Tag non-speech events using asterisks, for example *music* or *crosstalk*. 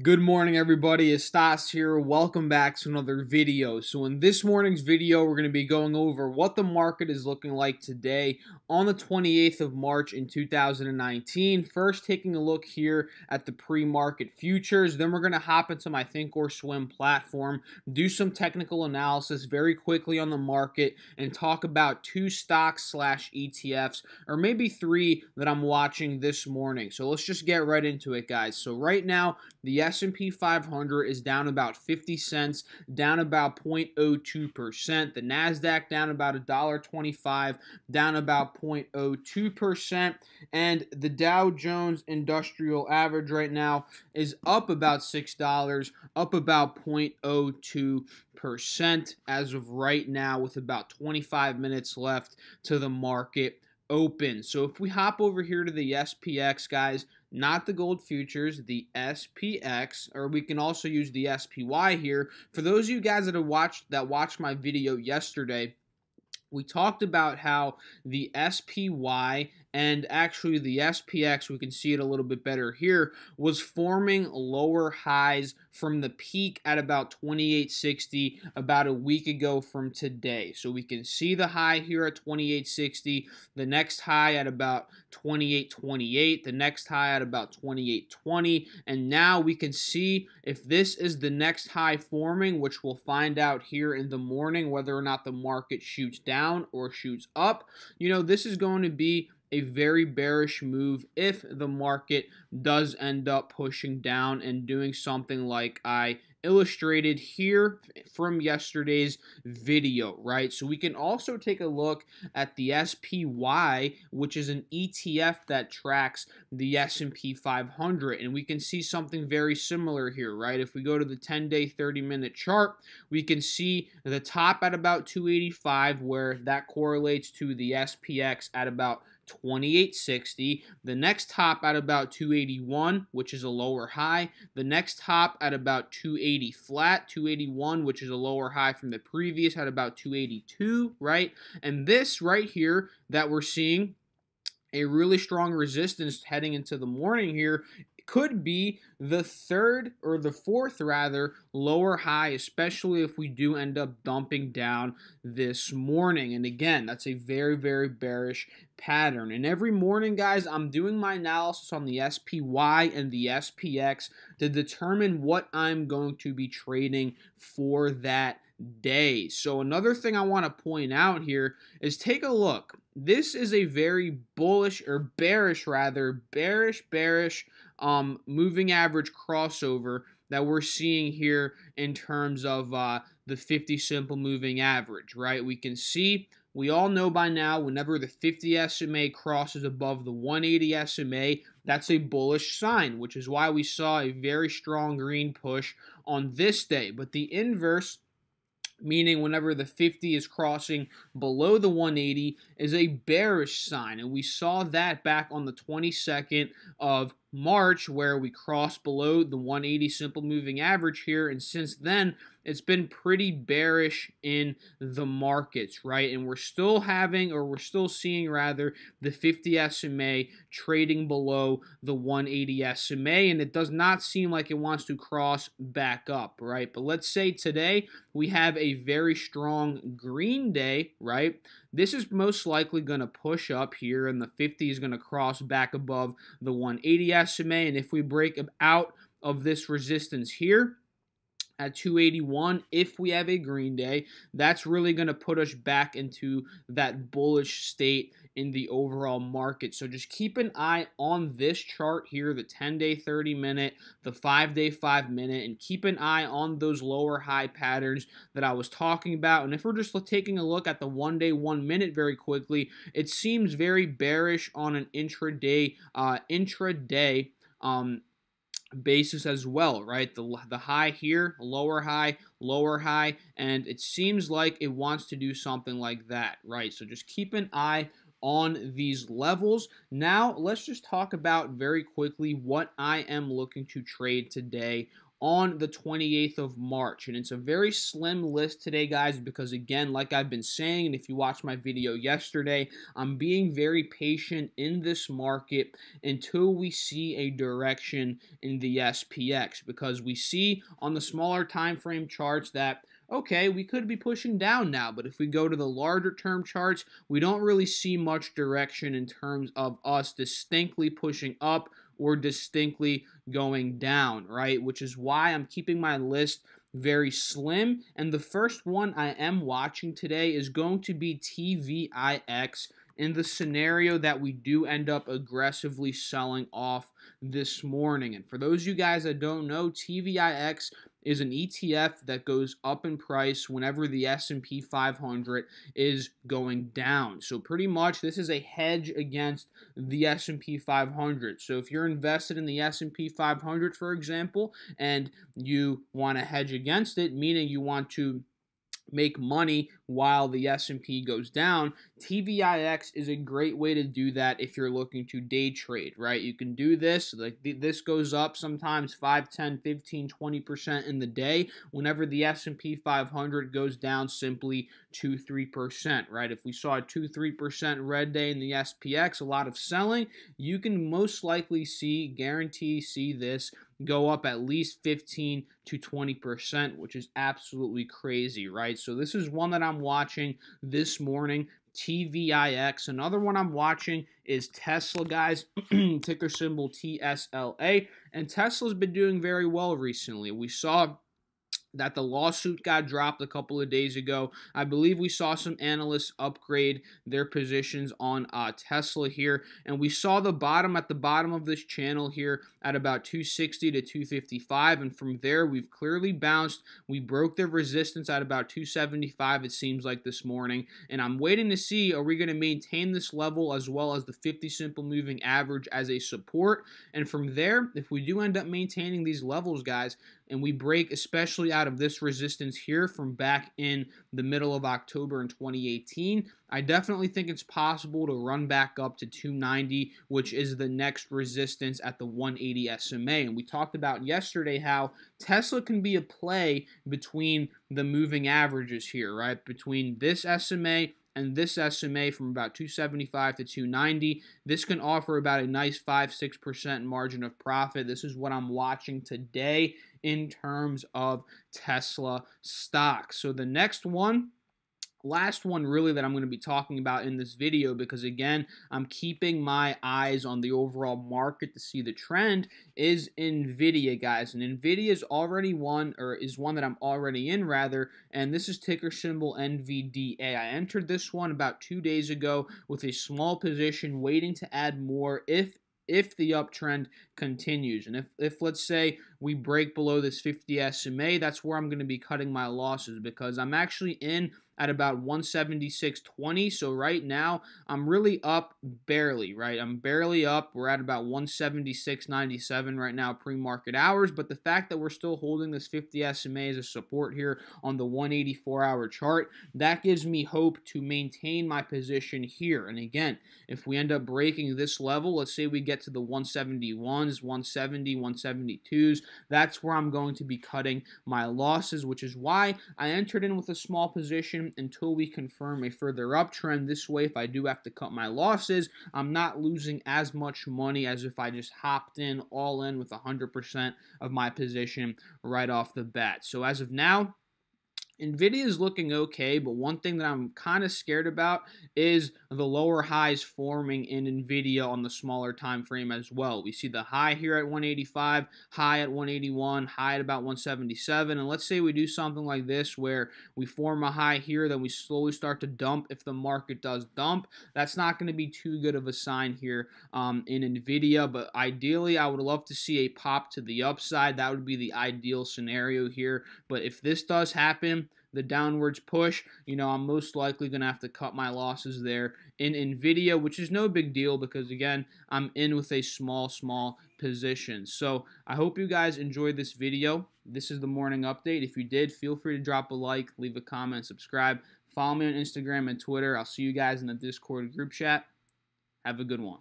Good morning everybody, it's Stas here. Welcome back to another video. So in this morning's video, we're going to be going over what the market is looking like today on the 28th of March in 2019. First, taking a look here at the pre-market futures. Then we're going to hop into my Think or Swim platform, do some technical analysis very quickly on the market, and talk about two stocks slash ETFs, or maybe three that I'm watching this morning. So let's just get right into it, guys. So right now, the S&P 500 is down about 50 cents, down about 0.02%. The Nasdaq down about $1.25, down about 0.02%, and the Dow Jones Industrial Average right now is up about $6, up about 0.02% as of right now with about 25 minutes left to the market open. So if we hop over here to the SPX, guys, not the gold futures, the SPX, or we can also use the SPY here. For those of you guys that have watched that watched my video yesterday, we talked about how the SPY and actually the SPX, we can see it a little bit better here, was forming lower highs from the peak at about 2860 about a week ago from today. So we can see the high here at 2860, the next high at about 2828, the next high at about 2820, and now we can see if this is the next high forming, which we'll find out here in the morning whether or not the market shoots down or shoots up. You know, this is going to be a very bearish move if the market does end up pushing down and doing something like I illustrated here from yesterday's video, right? So we can also take a look at the SPY, which is an ETF that tracks the S&P 500, and we can see something very similar here, right? If we go to the 10-day, 30-minute chart, we can see the top at about 285, where that correlates to the SPX at about 2860. The next top at about 281, which is a lower high. The next top at about 280 flat, 281, which is a lower high from the previous at about 282, right? And this right here that we're seeing a really strong resistance heading into the morning here could be the third or the fourth rather lower high especially if we do end up dumping down this morning. And again that's a very very bearish pattern. And every morning guys I'm doing my analysis on the SPY and the SPX to determine what I'm going to be trading for that day. So another thing I want to point out here is take a look. This is a very bullish or bearish rather bearish bearish um, moving average crossover that we're seeing here in terms of uh, the 50 simple moving average, right? We can see, we all know by now, whenever the 50 SMA crosses above the 180 SMA, that's a bullish sign, which is why we saw a very strong green push on this day. But the inverse meaning whenever the 50 is crossing below the 180 is a bearish sign and we saw that back on the 22nd of March where we crossed below the 180 simple moving average here and since then it's been pretty bearish in the markets, right? And we're still having, or we're still seeing rather, the 50 SMA trading below the 180 SMA, and it does not seem like it wants to cross back up, right? But let's say today we have a very strong green day, right? This is most likely going to push up here, and the 50 is going to cross back above the 180 SMA. And if we break out of this resistance here, at 281 if we have a green day that's really going to put us back into that bullish state in the overall market so just keep an eye on this chart here the 10 day 30 minute the 5 day 5 minute and keep an eye on those lower high patterns that I was talking about and if we're just taking a look at the 1 day 1 minute very quickly it seems very bearish on an intraday uh, intraday um, basis as well, right? The, the high here, lower high, lower high, and it seems like it wants to do something like that, right? So just keep an eye on these levels. Now, let's just talk about very quickly what I am looking to trade today on the 28th of March. And it's a very slim list today, guys, because again, like I've been saying, and if you watched my video yesterday, I'm being very patient in this market until we see a direction in the SPX because we see on the smaller time frame charts that okay, we could be pushing down now, but if we go to the larger term charts, we don't really see much direction in terms of us distinctly pushing up or distinctly going down, right? Which is why I'm keeping my list very slim. And the first one I am watching today is going to be TVIX in the scenario that we do end up aggressively selling off this morning. And for those of you guys that don't know, TVIX is an ETF that goes up in price whenever the S&P 500 is going down. So pretty much this is a hedge against the S&P 500. So if you're invested in the S&P 500 for example and you want to hedge against it, meaning you want to make money while the S&P goes down, TVIX is a great way to do that if you're looking to day trade, right? You can do this, like this goes up sometimes 5, 10, 15, 20% in the day. Whenever the S&P 500 goes down simply 2, 3%, right? If we saw a 2, 3% red day in the SPX, a lot of selling, you can most likely see, guarantee see this go up at least 15 to 20%, which is absolutely crazy, right? So this is one that I'm watching this morning. TVIX. Another one I'm watching is Tesla, guys. *clears throat* Ticker symbol TSLA. And Tesla's been doing very well recently. We saw that the lawsuit got dropped a couple of days ago. I believe we saw some analysts upgrade their positions on uh, Tesla here, and we saw the bottom at the bottom of this channel here at about 260 to 255, and from there we've clearly bounced. We broke the resistance at about 275, it seems like this morning, and I'm waiting to see are we going to maintain this level as well as the 50 simple moving average as a support, and from there, if we do end up maintaining these levels, guys, and we break especially out of this resistance here from back in the middle of October in 2018, I definitely think it's possible to run back up to 290, which is the next resistance at the 180 SMA. And we talked about yesterday how Tesla can be a play between the moving averages here, right? Between this SMA and this SMA from about 275 to 290. This can offer about a nice 5 6% margin of profit. This is what I'm watching today in terms of Tesla stock. So the next one last one really that I'm going to be talking about in this video because again I'm keeping my eyes on the overall market to see the trend is Nvidia guys and Nvidia is already one or is one that I'm already in rather and this is ticker symbol NVDA I entered this one about two days ago with a small position waiting to add more if if the uptrend continues. And if, if let's say we break below this 50 SMA, that's where I'm going to be cutting my losses because I'm actually in at about 176.20. So right now, I'm really up barely, right? I'm barely up. We're at about 176.97 right now, pre-market hours. But the fact that we're still holding this 50 SMA as a support here on the 184-hour chart, that gives me hope to maintain my position here. And again, if we end up breaking this level, let's say we get to the 171s, 170, 172s, that's where I'm going to be cutting my losses, which is why I entered in with a small position until we confirm a further uptrend. This way, if I do have to cut my losses, I'm not losing as much money as if I just hopped in all in with 100% of my position right off the bat. So as of now, Nvidia is looking okay, but one thing that I'm kind of scared about is the lower highs forming in Nvidia on the smaller time frame as well. We see the high here at 185, high at 181, high at about 177, and let's say we do something like this where we form a high here, then we slowly start to dump. If the market does dump, that's not going to be too good of a sign here um, in Nvidia, but ideally I would love to see a pop to the upside. That would be the ideal scenario here, but if this does happen, the downwards push, you know, I'm most likely going to have to cut my losses there in NVIDIA, which is no big deal because, again, I'm in with a small, small position. So I hope you guys enjoyed this video. This is the morning update. If you did, feel free to drop a like, leave a comment, subscribe. Follow me on Instagram and Twitter. I'll see you guys in the Discord group chat. Have a good one.